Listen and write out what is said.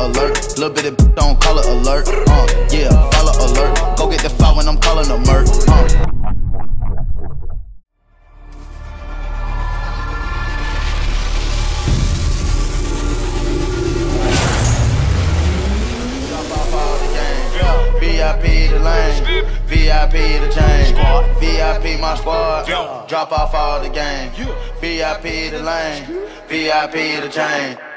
alert. Little bit of don't call it alert. Uh, yeah, follow alert. Go get the file when I'm calling a murk. Uh. VIP the lane, VIP the chain, VIP my squad, drop off all the game, VIP the lane, VIP the chain.